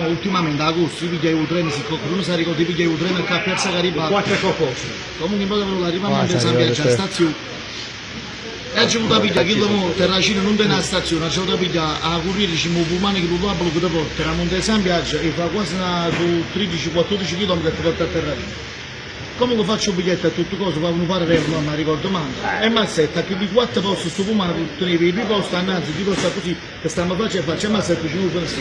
mo ultimamente a agosto io pigliai il treno, se qualcuno si ricorda io pigliai il treno a Piazza Garibaldi. Quattro qualcosa. Comunque poi avevo l'arrivare Ah, a c'è San arrivato Piazza, a stazione. E ci voluto pigliare, che mo Terracino non tenne a stazione, ci voluto pigliare a corriere, ci muovo umani che lo abbiamo da porta, era monte San Piazza e fa quasi una, su 13-14 km per portare a Terracino. Comunque faccio un biglietto a tutte cose, fa un pare non mi ricordo mai. E Mazzetta, che di quattro posti sto fumando, tenevi i posti annanzi, di posta così, che stiamo facendo e faccio a Mazzetta, ci muovo sì.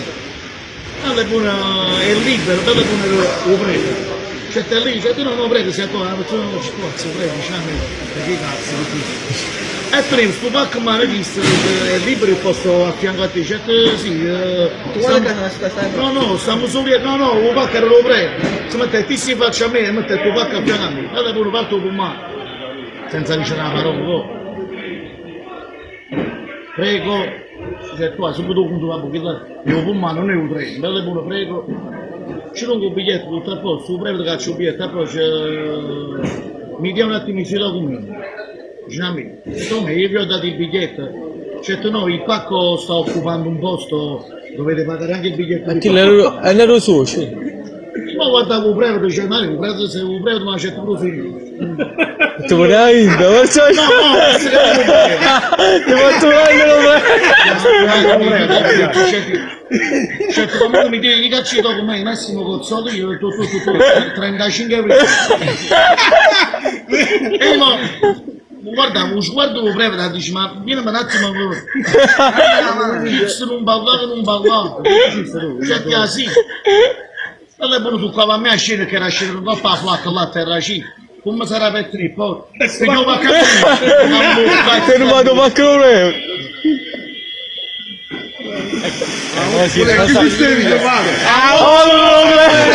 È buona, è libero, bello buono lo prego. Cioè te lì, cioè tu non lo prego, sei tu, la persona non ci può, si prego, diciamo, perché cazzo qui. E prima, sto pacco mi ha visto, è libero il posto a fianco a te, te, sì, eh, Tu guarda che non sta stando. No, no, stiamo soli, no, no, lo pacco era lo prego. Se mette ti si faccia a me e mette il tuo pacco a fianco a me. Allora pure parto con me. Senza dicere una parola, no. Prego, tu hai subito conto la pochetta, io con me non è un treno, bello pure prego. Ci non un biglietto tutto a posto, su prego c'è un biglietto, poi c'è... mi dia un attimo in fila con me. Ginami, insomma io vi ho dato il biglietto, certo no, il pacco sta occupando un posto, dovete pagare anche il biglietto. È nero socio? Ma guardavo un prego, dice, ma il prego se un prego ma c'è vorrei Inda, ma c'è... No, no, se non un prego. Ti faccio vedere Certo, comunque mi devi cacci dopo me, massimo cozzolo, io tu, tu, tu, tu, 35 euro. E mo, guarda, lo sguardo lo prevede, dici, ma vieni un attimo, se non parlavo, non parlavo. Cioè, che così. Allora, pure tu qua a me a scena che era scena, non fa la flacca là a terra, sì. Come sarà per tre, poi? Se io va a capire, Te ne vado a macrone! Eh, sì, Che basta- sistemi che fare? Oh,